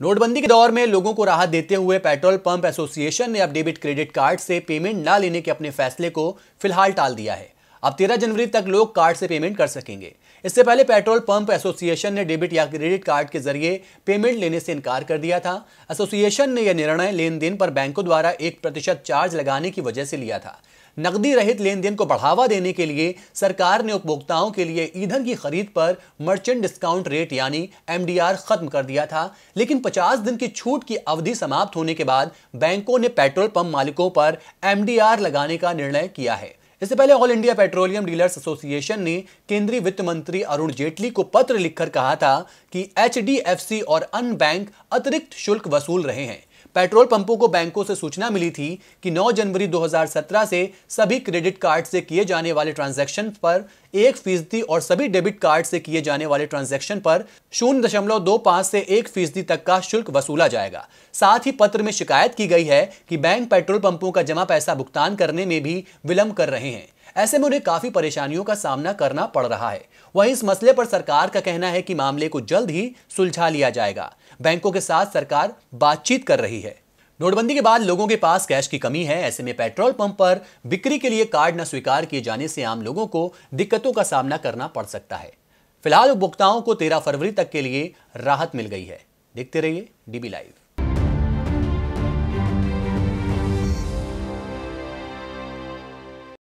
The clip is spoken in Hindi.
नोटबंदी के दौर में लोगों को राहत देते हुए पेट्रोल पंप एसोसिएशन ने अब डेबिट क्रेडिट कार्ड से पेमेंट ना लेने के अपने फैसले को फ़िलहाल टाल दिया है। अब 13 जनवरी तक लोग कार्ड से पेमेंट कर सकेंगे। इससे पहले पेट्रोल पंप एसोसिएशन ने डेबिट या क्रेडिट कार्ड के ज़रिए पेमेंट लेने से इनकार कर दिया था। एसोसिएशन ने यह निर्णय लेन देन पर बैंकों द्वारा एक प्रतिशत चार्ज लगाने की वजह से लिया था। नकदी रहित लेन देन को बढ़ावा देने के लिए सरकार ने उपभोक्ताओं के लिए ईंधन की खरीद पर मर्चेंट डिस्काउंट रेट यानी एमडीआर खत्म कर दिया था। लेकिन 50 दिन की छूट की अवधि समाप्त होने के बाद बैंकों ने पेट्रोल पंप मालिकों पर एमडीआर लगाने का निर्णय किया है। इससे पहले all India petroleum dealers association ने केंद्रीय वित्त मंत्री अरुण जेटली को पत्र लिखकर कहा था कि एचडीएफसी और अन्य बैंक अतिरिक्त शुल्क वसूल रहे हैं। पेट्रोल पंपों को बैंकों से सूचना मिली थी कि 9 जनवरी 2017 से सभी क्रेडिट कार्ड से किए जाने वाले ट्रांजैक्शन पर एक फ़ीसदी और सभी डेबिट कार्ड से किए जाने वाले ट्रांजैक्शन पर शून्य दशमलव दो पाँच से एक फ़ीसदी तक का शुल्क वसूला जाएगा। साथ ही पत्र में शिकायत की गई है कि बैंक पेट्रोल पंपों का जमा पैसा भुगतान करने में भी विलंब कर रहे हैं। ऐसे में उन्हें काफ़ी परेशानियों का सामना करना पड़ रहा है। वहीं इस मसले पर सरकार का कहना है कि मामले को जल्द ही सुलझा लिया जाएगा। बैंकों के साथ सरकार बातचीत कर रही है। नोटबंदी के बाद लोगों के पास कैश की कमी है। ऐसे में पेट्रोल पंप पर बिक्री के लिए कार्ड न स्वीकार किए जाने से आम लोगों को दिक्कतों का सामना करना पड़ सकता है। फ़िलहाल उपभोक्ताओं को 13 फरवरी तक के लिए राहत मिल गई है। देखते रहिए डीबी लाइव।